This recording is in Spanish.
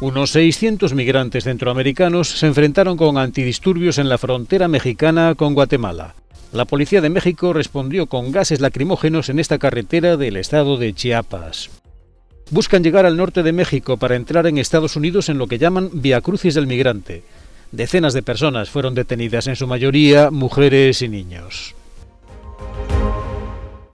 Unos 600 migrantes centroamericanos se enfrentaron con antidisturbios en la frontera mexicana con Guatemala. La Policía de México respondió con gases lacrimógenos en esta carretera del estado de Chiapas. Buscan llegar al norte de México para entrar en Estados Unidos en lo que llaman Via Crucis del Migrante. Decenas de personas fueron detenidas, en su mayoría mujeres y niños.